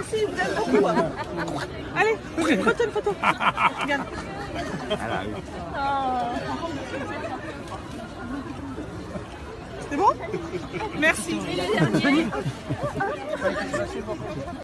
merci, vous beaucoup. Hein. Allez, photo, une photo. Regarde. Ah. C'est bon? Merci.